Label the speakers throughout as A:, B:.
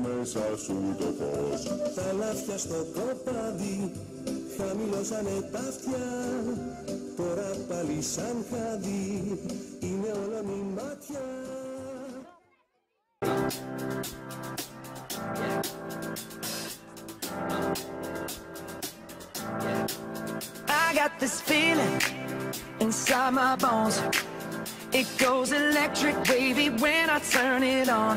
A: μέσα σου το φως
B: Τα λάθια στο κοπάδι χαμηλώσανε τα αυτιά Τώρα πάλι σαν χάδι είναι όλο η μάτια
C: I got this feeling inside my bones. It goes electric wavy when I turn it on.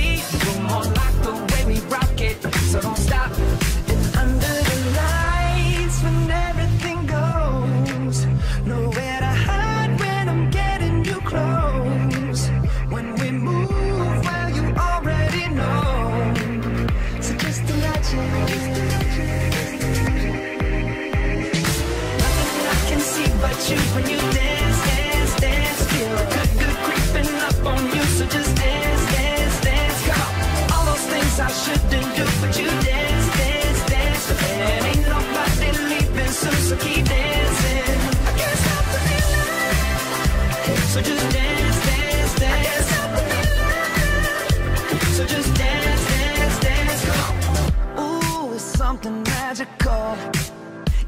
C: Magical.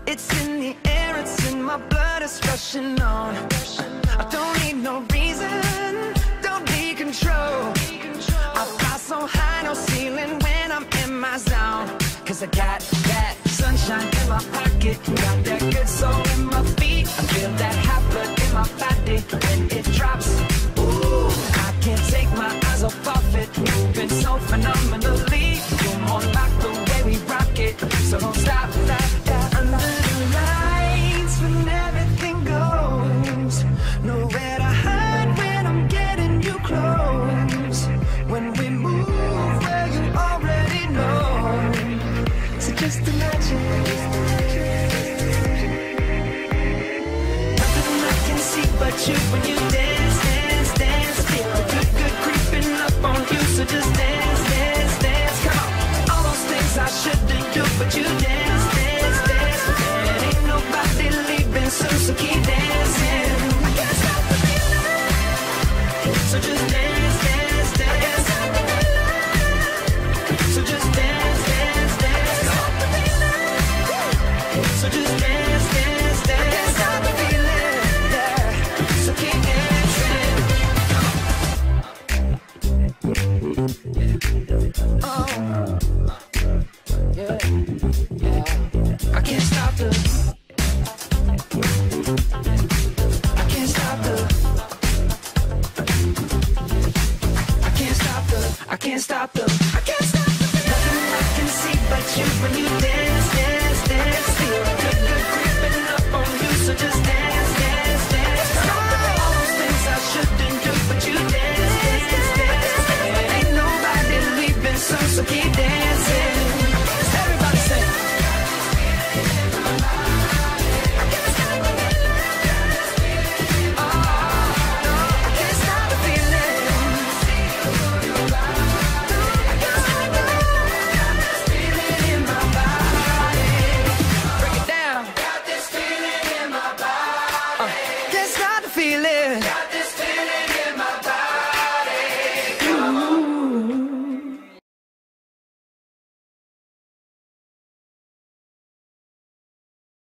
C: It's in the air, it's in my blood, it's rushing on. I don't need no reason, don't need control. I fly so high, no ceiling when I'm in my zone. Cause I got that sunshine in my pocket, got that good soul in my feet. I feel that hot blood in my body when it drops. You when you dance, Nothing I can see but you when you dance, dance, dance. Feel good, good